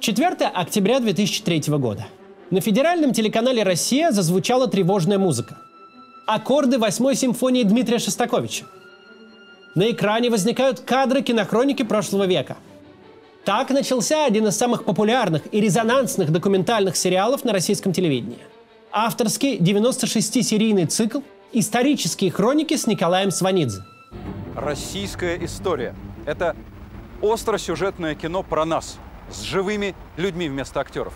4 октября 2003 года. На федеральном телеканале «Россия» зазвучала тревожная музыка. Аккорды восьмой симфонии Дмитрия Шостаковича. На экране возникают кадры кинохроники прошлого века. Так начался один из самых популярных и резонансных документальных сериалов на российском телевидении. Авторский 96-серийный цикл «Исторические хроники» с Николаем Сванидзе. Российская история – это остросюжетное кино про нас, с живыми людьми вместо актеров.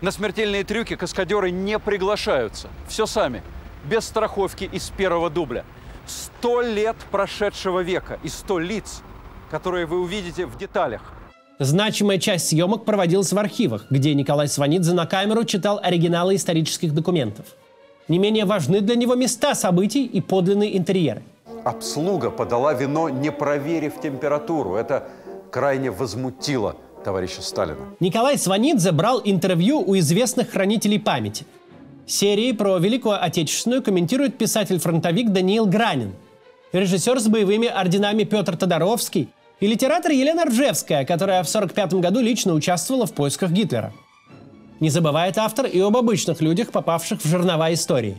На смертельные трюки каскадеры не приглашаются. Все сами, без страховки из первого дубля. Сто лет прошедшего века и сто лиц, которые вы увидите в деталях. Значимая часть съемок проводилась в архивах, где Николай Сванидзе на камеру читал оригиналы исторических документов. Не менее важны для него места событий и подлинные интерьеры. Обслуга подала вино, не проверив температуру. Это крайне возмутило товарища Сталина. Николай Сванидзе брал интервью у известных хранителей памяти. Серии про Великую Отечественную комментирует писатель-фронтовик Даниил Гранин, режиссер с боевыми орденами Петр Тодоровский и литератор Елена Ржевская, которая в 1945 году лично участвовала в поисках Гитлера. Не забывает автор и об обычных людях, попавших в жернова истории.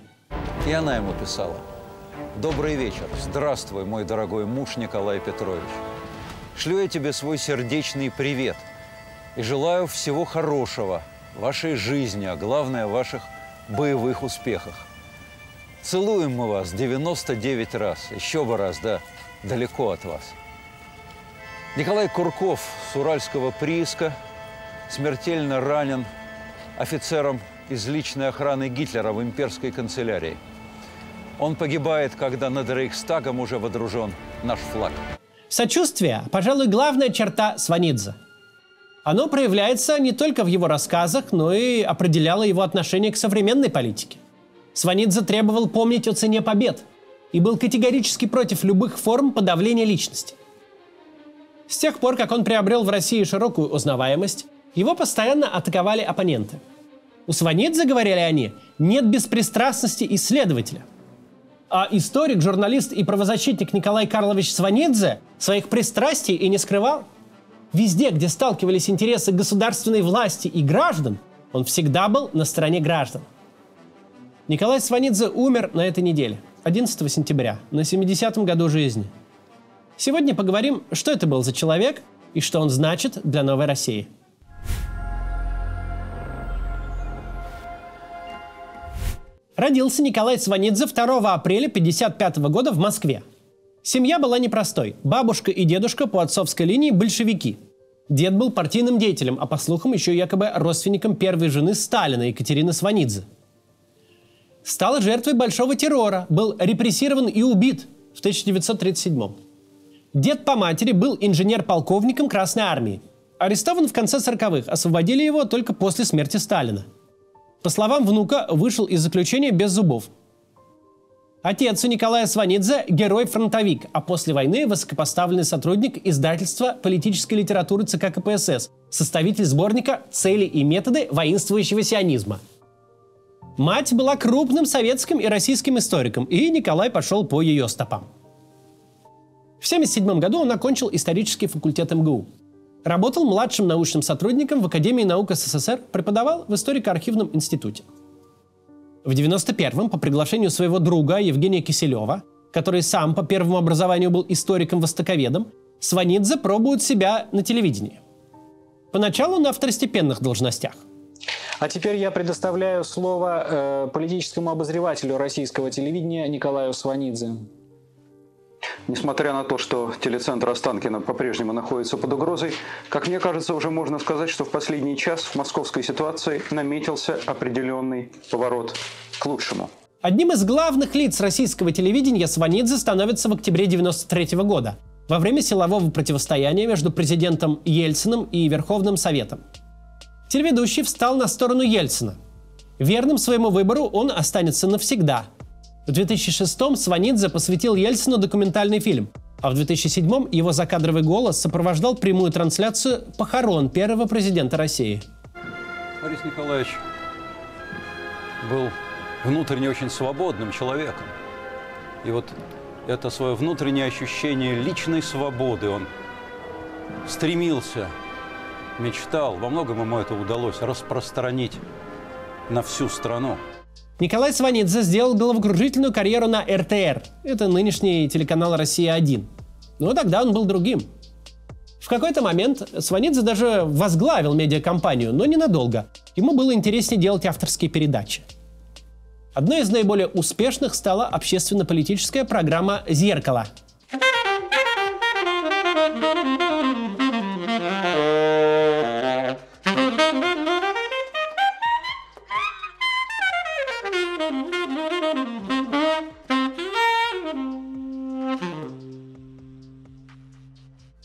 И она ему писала. «Добрый вечер. Здравствуй, мой дорогой муж Николай Петрович. Шлю я тебе свой сердечный привет и желаю всего хорошего вашей жизни, а главное, ваших боевых успехах. Целуем мы вас 99 раз, еще бы раз, да, далеко от вас. Николай Курков с Уральского прииска смертельно ранен офицером из личной охраны Гитлера в имперской канцелярии. Он погибает, когда над Рейхстагом уже водружен наш флаг. Сочувствие, пожалуй, главная черта Сванидзе. Оно проявляется не только в его рассказах, но и определяло его отношение к современной политике. Сванидзе требовал помнить о цене побед и был категорически против любых форм подавления личности. С тех пор, как он приобрел в России широкую узнаваемость, его постоянно атаковали оппоненты. У Сванидзе, говорили они, нет беспристрастности исследователя. А историк, журналист и правозащитник Николай Карлович Сванидзе своих пристрастий и не скрывал. Везде, где сталкивались интересы государственной власти и граждан, он всегда был на стороне граждан. Николай Сванидзе умер на этой неделе, 11 сентября, на 70-м году жизни. Сегодня поговорим, что это был за человек и что он значит для новой России – Родился Николай Сванидзе 2 апреля 1955 года в Москве. Семья была непростой. Бабушка и дедушка по отцовской линии – большевики. Дед был партийным деятелем, а по слухам еще якобы родственником первой жены Сталина Екатерины Сванидзе. Стал жертвой большого террора, был репрессирован и убит в 1937 Дед по матери был инженер-полковником Красной Армии. Арестован в конце 40-х, освободили его только после смерти Сталина – по словам внука, вышел из заключения без зубов. Отец у Николая Сванидзе – герой-фронтовик, а после войны высокопоставленный сотрудник издательства политической литературы ЦК КПСС, составитель сборника «Цели и методы воинствующего сионизма». Мать была крупным советским и российским историком, и Николай пошел по ее стопам. В 1977 году он окончил исторический факультет МГУ. Работал младшим научным сотрудником в Академии наук СССР, преподавал в историко-архивном институте. В 91-м по приглашению своего друга Евгения Киселева, который сам по первому образованию был историком-востоковедом, Сванидзе пробует себя на телевидении. Поначалу на второстепенных должностях. А теперь я предоставляю слово э, политическому обозревателю российского телевидения Николаю Сванидзе. Несмотря на то, что телецентр Останкино по-прежнему находится под угрозой, как мне кажется, уже можно сказать, что в последний час в московской ситуации наметился определенный поворот к лучшему. Одним из главных лиц российского телевидения Сванидзе становится в октябре 1993 года, во время силового противостояния между президентом Ельциным и Верховным Советом. Телеведущий встал на сторону Ельцина. Верным своему выбору он останется навсегда – в 2006-м Сванидзе посвятил Ельцину документальный фильм, а в 2007-м его закадровый голос сопровождал прямую трансляцию похорон первого президента России. Борис Николаевич был внутренне очень свободным человеком. И вот это свое внутреннее ощущение личной свободы он стремился мечтал, во многом ему это удалось, распространить на всю страну. Николай Сванидзе сделал головокружительную карьеру на РТР. Это нынешний телеканал «Россия-1». Но тогда он был другим. В какой-то момент Сванидзе даже возглавил медиакомпанию, но ненадолго. Ему было интереснее делать авторские передачи. Одной из наиболее успешных стала общественно-политическая программа «Зеркало».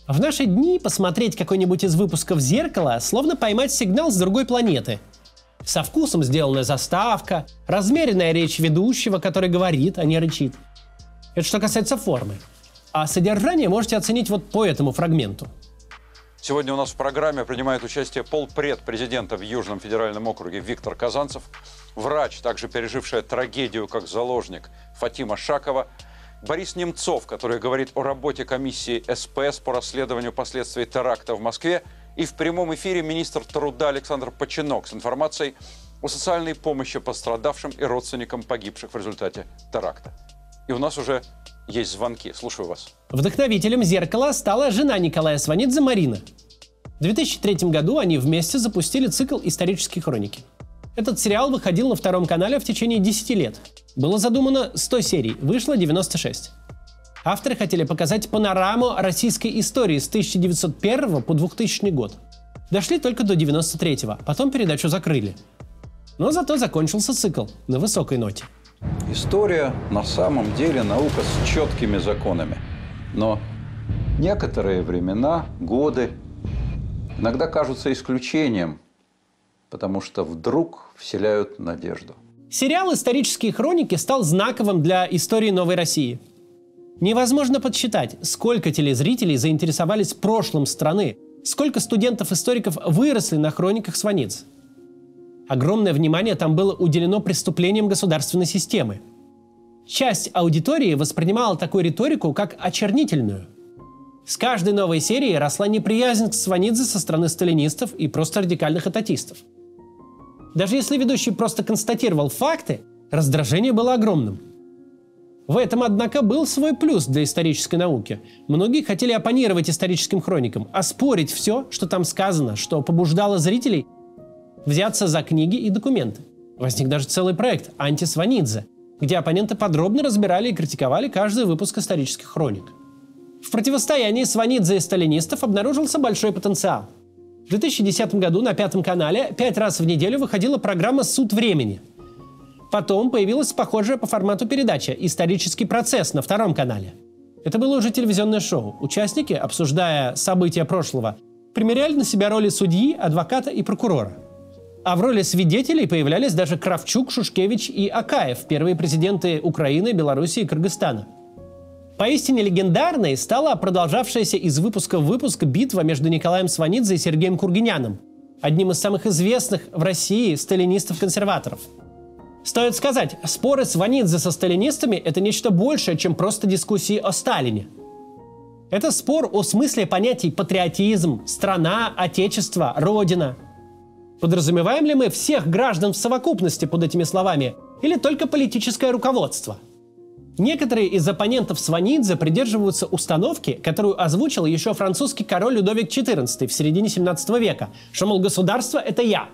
В наши дни посмотреть какой-нибудь из выпусков «Зеркала» словно поймать сигнал с другой планеты. Со вкусом сделанная заставка, размеренная речь ведущего, который говорит, а не рычит. Это что касается формы. А содержание можете оценить вот по этому фрагменту. Сегодня у нас в программе принимает участие полпред президента в Южном федеральном округе Виктор Казанцев, врач, также пережившая трагедию как заложник Фатима Шакова, Борис Немцов, который говорит о работе комиссии СПС по расследованию последствий теракта в Москве, и в прямом эфире министр труда Александр Починок с информацией о социальной помощи пострадавшим и родственникам погибших в результате теракта. И у нас уже есть звонки. Слушаю вас. Вдохновителем «Зеркала» стала жена Николая Сванидзе Марина. В 2003 году они вместе запустили цикл «Исторические хроники». Этот сериал выходил на втором канале в течение 10 лет. Было задумано 100 серий, вышло 96. Авторы хотели показать панораму российской истории с 1901 по 2000 год. Дошли только до 93-го, потом передачу закрыли. Но зато закончился цикл на высокой ноте. История на самом деле наука с четкими законами. Но некоторые времена, годы иногда кажутся исключением, потому что вдруг вселяют надежду. Сериал «Исторические хроники» стал знаковым для истории Новой России. Невозможно подсчитать, сколько телезрителей заинтересовались прошлым страны, сколько студентов-историков выросли на хрониках Сваниц. Огромное внимание там было уделено преступлениям государственной системы. Часть аудитории воспринимала такую риторику как очернительную. С каждой новой серии росла неприязнь к Сванидзе со стороны сталинистов и просто радикальных ататистов – даже если ведущий просто констатировал факты, раздражение было огромным. В этом, однако, был свой плюс для исторической науки. Многие хотели оппонировать историческим хроникам, оспорить все, что там сказано, что побуждало зрителей взяться за книги и документы. Возник даже целый проект «Антисванидзе», где оппоненты подробно разбирали и критиковали каждый выпуск исторических хроник. В противостоянии Сванидзе и сталинистов обнаружился большой потенциал – в 2010 году на Пятом канале пять раз в неделю выходила программа «Суд времени». Потом появилась похожая по формату передача «Исторический процесс» на Втором канале. Это было уже телевизионное шоу. Участники, обсуждая события прошлого, примеряли на себя роли судьи, адвоката и прокурора. А в роли свидетелей появлялись даже Кравчук, Шушкевич и Акаев, первые президенты Украины, Белоруссии и Кыргызстана – Поистине легендарной стала продолжавшаяся из выпуска в выпуск битва между Николаем Сванидзе и Сергеем Кургиняном, одним из самых известных в России сталинистов-консерваторов. Стоит сказать, споры Сванидзе со сталинистами – это нечто большее, чем просто дискуссии о Сталине. Это спор о смысле понятий патриотизм, страна, отечество, родина. Подразумеваем ли мы всех граждан в совокупности под этими словами или только политическое руководство – Некоторые из оппонентов Сванидзе придерживаются установки, которую озвучил еще французский король Людовик XIV в середине 17 века, что, мол, государство – это я.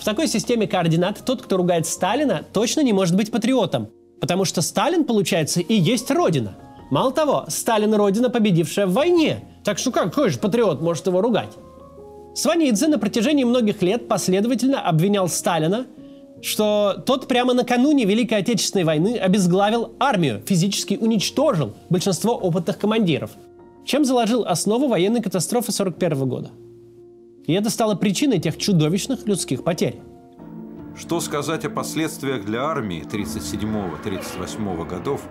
В такой системе координат тот, кто ругает Сталина, точно не может быть патриотом, потому что Сталин, получается, и есть Родина. Мало того, Сталин – Родина, победившая в войне, так что какой же патриот может его ругать? Сванидзе на протяжении многих лет последовательно обвинял Сталина что тот прямо накануне Великой Отечественной войны обезглавил армию, физически уничтожил большинство опытных командиров, чем заложил основу военной катастрофы 1941 года. И это стало причиной тех чудовищных людских потерь. Что сказать о последствиях для армии 37-38 годов?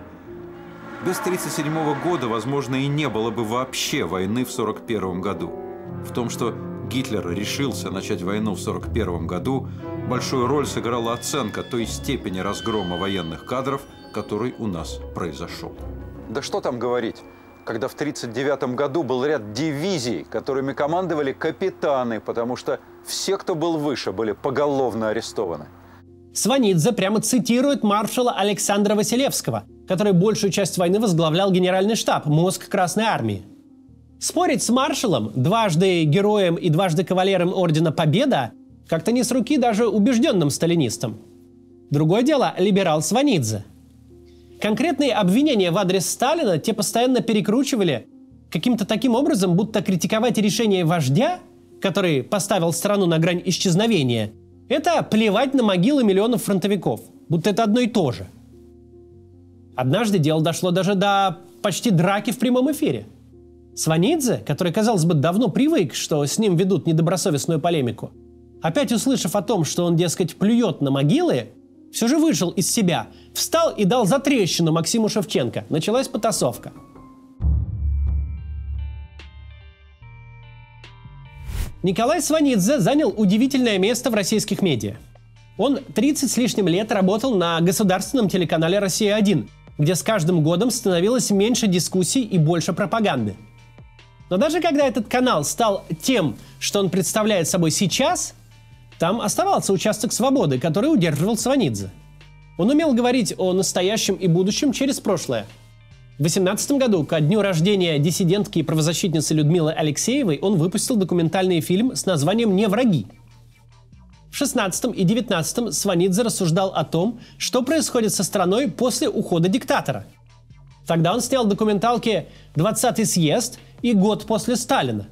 Без 1937 года, возможно, и не было бы вообще войны в 1941 году. В том, что Гитлер решился начать войну в 1941 году, большую роль сыграла оценка той степени разгрома военных кадров, который у нас произошел. Да что там говорить? Когда в 1939 году был ряд дивизий, которыми командовали капитаны, потому что все, кто был выше, были поголовно арестованы. Сванидзе прямо цитирует маршала Александра Василевского, который большую часть войны возглавлял генеральный штаб, мозг Красной Армии. Спорить с маршалом, дважды героем и дважды кавалером Ордена Победа, как-то не с руки даже убежденным сталинистам. Другое дело – либерал Сванидзе. Конкретные обвинения в адрес Сталина те постоянно перекручивали каким-то таким образом, будто критиковать решение вождя, который поставил страну на грань исчезновения, это плевать на могилы миллионов фронтовиков, будто это одно и то же. Однажды дело дошло даже до почти драки в прямом эфире. Сванидзе, который, казалось бы, давно привык, что с ним ведут недобросовестную полемику, опять услышав о том, что он, дескать, плюет на могилы, все же вышел из себя, встал и дал затрещину Максиму Шевченко. Началась потасовка. Николай Сванидзе занял удивительное место в российских медиа. Он 30 с лишним лет работал на государственном телеканале «Россия-1», где с каждым годом становилось меньше дискуссий и больше пропаганды. Но даже когда этот канал стал тем, что он представляет собой сейчас, там оставался участок свободы, который удерживал Сванидзе. Он умел говорить о настоящем и будущем через прошлое. В 18 году, ко дню рождения диссидентки и правозащитницы Людмилы Алексеевой, он выпустил документальный фильм с названием «Не враги». В 16 и 19 Сванидзе рассуждал о том, что происходит со страной после ухода диктатора. Тогда он снял документалки «20-й съезд» и «Год после Сталина»,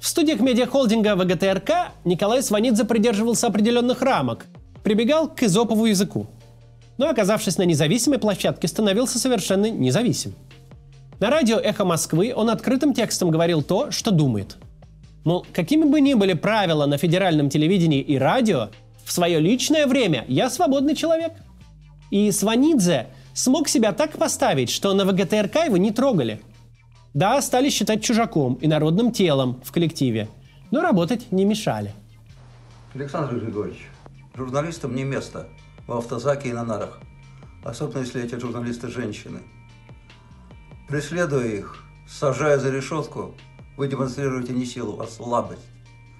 в студиях медиахолдинга ВГТРК Николай Сванидзе придерживался определенных рамок, прибегал к изопову языку. Но, оказавшись на независимой площадке, становился совершенно независим. На радио «Эхо Москвы» он открытым текстом говорил то, что думает. Мол, какими бы ни были правила на федеральном телевидении и радио, в свое личное время я свободный человек. И Сванидзе смог себя так поставить, что на ВГТРК его не трогали – да, стали считать чужаком и народным телом в коллективе, но работать не мешали. Александр Григорьевич, журналистам не место в автозаке и на нарах, особенно если эти журналисты женщины. Преследуя их, сажая за решетку, вы демонстрируете не силу, а слабость.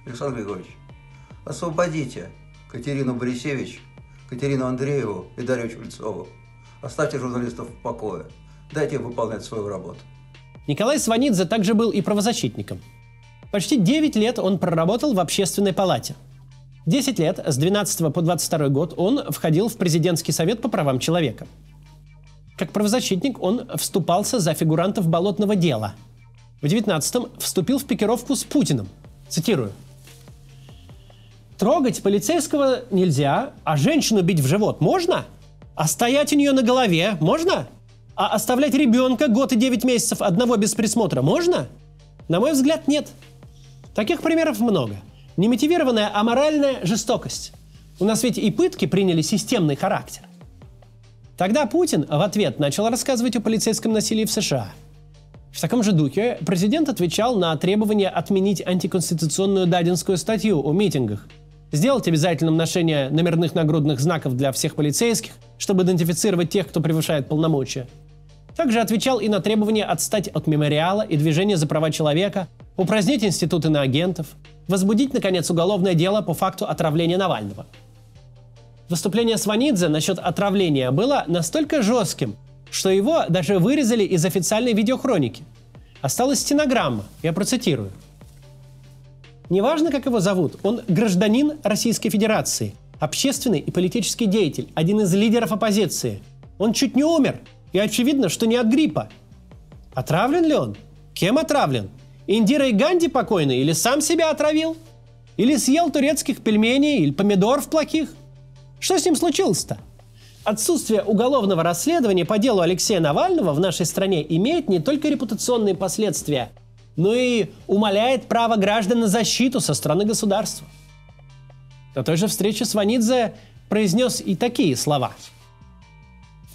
Александр Григорьевич, освободите Катерину Борисевич, Катерину Андрееву и Дарью Чульцову. Оставьте журналистов в покое. Дайте им выполнять свою работу. Николай Сванидзе также был и правозащитником. Почти 9 лет он проработал в общественной палате. 10 лет, с 12 по 22 год, он входил в президентский совет по правам человека. Как правозащитник он вступался за фигурантов болотного дела. В 19-м вступил в пикировку с Путиным. Цитирую. Трогать полицейского нельзя, а женщину бить в живот можно? А стоять у нее на голове можно? А оставлять ребенка год и 9 месяцев одного без присмотра можно? На мой взгляд, нет. Таких примеров много. Немотивированная аморальная жестокость. У нас ведь и пытки приняли системный характер. Тогда Путин в ответ начал рассказывать о полицейском насилии в США. В таком же духе президент отвечал на требование отменить антиконституционную дадинскую статью о митингах, сделать обязательным ношение номерных нагрудных знаков для всех полицейских, чтобы идентифицировать тех, кто превышает полномочия – также отвечал и на требования отстать от мемориала и движения за права человека, упразднить институты на агентов, возбудить, наконец, уголовное дело по факту отравления Навального. Выступление Сванидзе насчет отравления было настолько жестким, что его даже вырезали из официальной видеохроники. Осталась стенограмма, я процитирую. Неважно, как его зовут, он гражданин Российской Федерации, общественный и политический деятель, один из лидеров оппозиции. Он чуть не умер, и очевидно, что не от гриппа. Отравлен ли он? Кем отравлен? Индира и Ганди покойный или сам себя отравил? Или съел турецких пельменей или помидоров плохих? Что с ним случилось-то? Отсутствие уголовного расследования по делу Алексея Навального в нашей стране имеет не только репутационные последствия, но и умаляет право граждан на защиту со стороны государства. На той же встрече Сванидзе произнес и такие слова –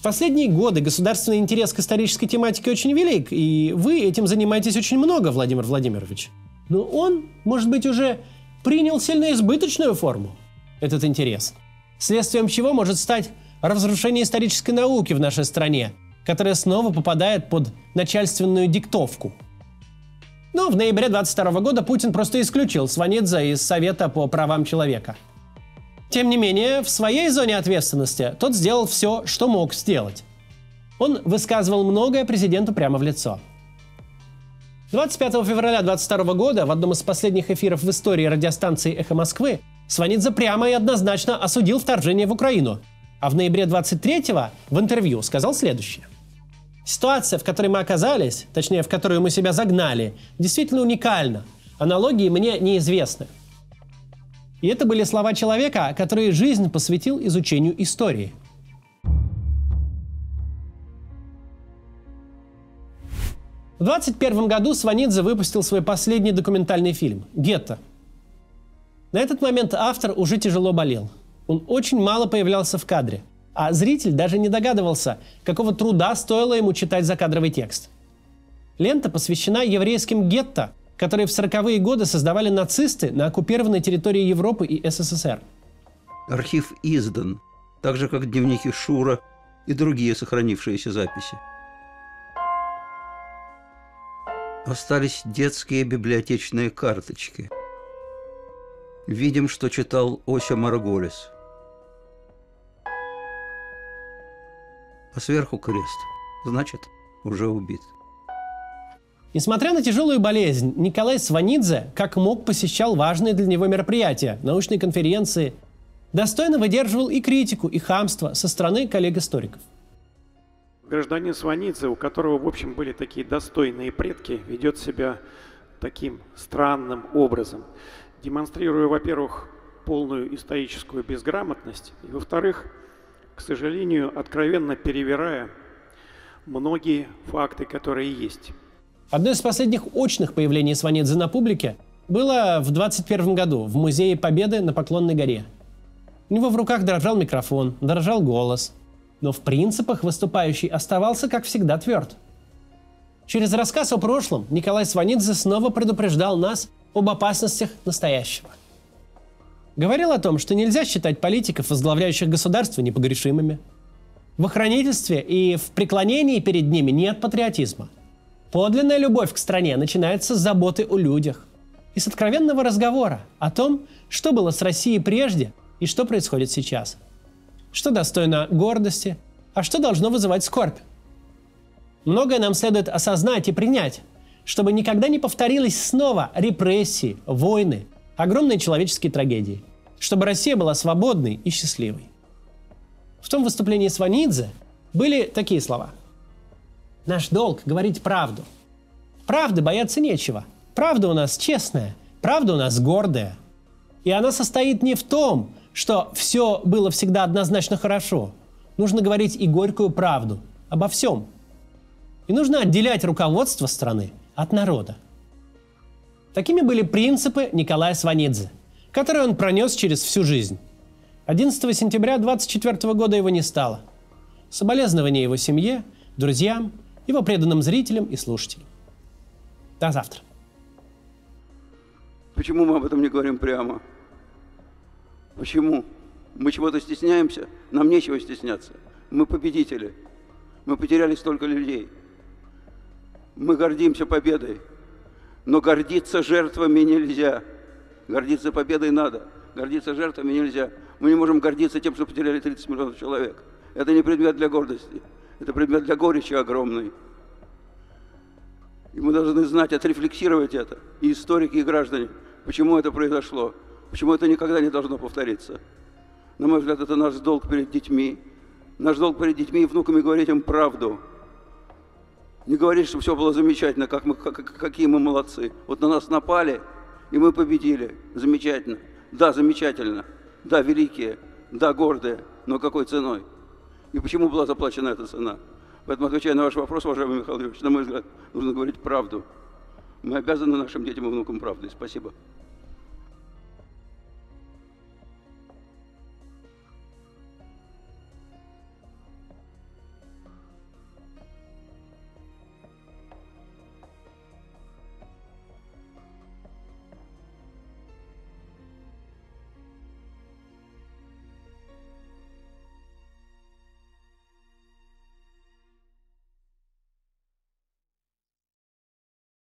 последние годы государственный интерес к исторической тематике очень велик, и вы этим занимаетесь очень много, Владимир Владимирович. Но он, может быть, уже принял сильно избыточную форму, этот интерес. Следствием чего может стать разрушение исторической науки в нашей стране, которая снова попадает под начальственную диктовку. Но в ноябре 22 года Путин просто исключил Сванидзе из Совета по правам человека. Тем не менее, в своей зоне ответственности тот сделал все, что мог сделать. Он высказывал многое президенту прямо в лицо. 25 февраля 22 года в одном из последних эфиров в истории радиостанции «Эхо Москвы» Сванидзе прямо и однозначно осудил вторжение в Украину, а в ноябре 23-го в интервью сказал следующее. Ситуация, в которой мы оказались, точнее, в которую мы себя загнали, действительно уникальна. Аналогии мне неизвестны. И это были слова человека, который жизнь посвятил изучению истории. В 21 году Сванидзе выпустил свой последний документальный фильм «Гетто». На этот момент автор уже тяжело болел. Он очень мало появлялся в кадре – а зритель даже не догадывался, какого труда стоило ему читать закадровый текст. Лента посвящена еврейским гетто, которые в 40-е годы создавали нацисты на оккупированной территории Европы и СССР. Архив издан, так же как дневники Шура и другие сохранившиеся записи. Остались детские библиотечные карточки. Видим, что читал Ося Марголис – а сверху крест. Значит, уже убит. Несмотря на тяжелую болезнь, Николай Сванидзе как мог посещал важные для него мероприятия, научные конференции, достойно выдерживал и критику, и хамство со стороны коллег-историков. Гражданин Сванидзе, у которого, в общем, были такие достойные предки, ведет себя таким странным образом, демонстрируя, во-первых, полную историческую безграмотность, и, во-вторых, к сожалению, откровенно перевирая многие факты, которые есть. Одно из последних очных появлений Сванидзе на публике было в 21 году в Музее Победы на Поклонной горе. У него в руках дрожал микрофон, дрожал голос, но в принципах выступающий оставался, как всегда, тверд. Через рассказ о прошлом Николай Сванидзе снова предупреждал нас об опасностях настоящего – говорил о том, что нельзя считать политиков, возглавляющих государство, непогрешимыми. В охранительстве и в преклонении перед ними нет патриотизма. Подлинная любовь к стране начинается с заботы о людях и с откровенного разговора о том, что было с Россией прежде и что происходит сейчас. Что достойно гордости, а что должно вызывать скорбь. Многое нам следует осознать и принять, чтобы никогда не повторились снова репрессии, войны, огромные человеческие трагедии, чтобы Россия была свободной и счастливой. В том выступлении Сванидзе были такие слова. Наш долг – говорить правду. Правды бояться нечего. Правда у нас честная, правда у нас гордая. И она состоит не в том, что все было всегда однозначно хорошо. Нужно говорить и горькую правду обо всем. И нужно отделять руководство страны от народа. Такими были принципы Николая Сванидзе, которые он пронес через всю жизнь. 11 сентября 24 года его не стало. Соболезнования его семье, друзьям, его преданным зрителям и слушателям. До завтра. Почему мы об этом не говорим прямо? Почему? Мы чего-то стесняемся? Нам нечего стесняться. Мы победители. Мы потеряли столько людей. Мы гордимся победой. Но гордиться жертвами нельзя. Гордиться победой надо. Гордиться жертвами нельзя. Мы не можем гордиться тем, что потеряли 30 миллионов человек. Это не предмет для гордости. Это предмет для горечи огромной. И мы должны знать, отрефлексировать это, и историки, и граждане, почему это произошло, почему это никогда не должно повториться. На мой взгляд, это наш долг перед детьми. Наш долг перед детьми и внуками говорить им правду – не говорить, что все было замечательно, как мы, как, какие мы молодцы. Вот на нас напали, и мы победили. Замечательно. Да, замечательно. Да, великие. Да, гордые. Но какой ценой? И почему была заплачена эта цена? Поэтому, отвечая на ваш вопрос, уважаемый Михаил Юрьевич, на мой взгляд, нужно говорить правду. Мы обязаны нашим детям и внукам правдой. Спасибо.